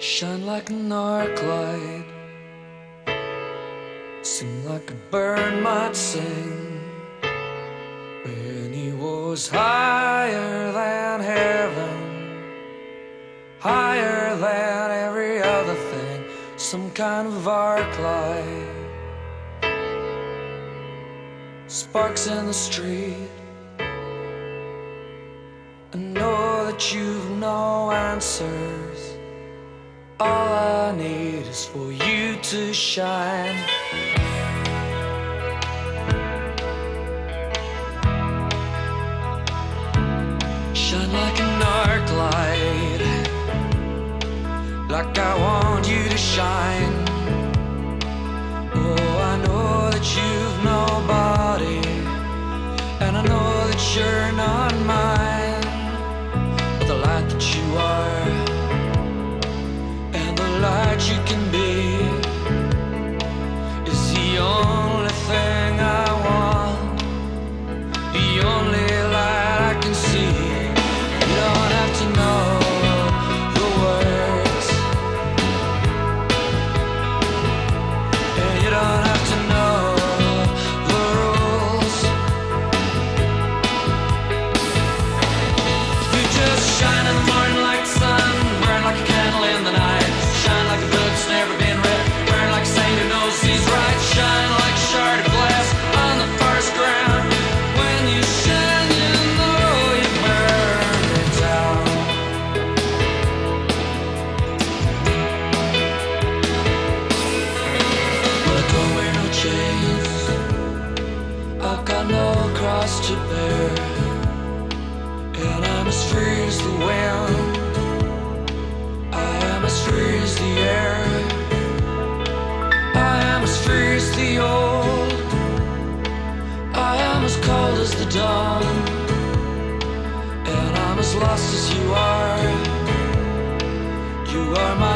Shine like an arc light. Sing like a bird might sing. When he was higher than heaven, higher than every other thing, some kind of arc light. Sparks in the street. I know that you've no answers. All I need is for you to shine. Shine like an arc light, like I want you to shine. Oh, I know that you've nobody, and I know that you're not mine. To bear. And I'm as free as the wind. I am as free as the air. I am as free as the old. I am as cold as the dawn. And I'm as lost as you are. You are my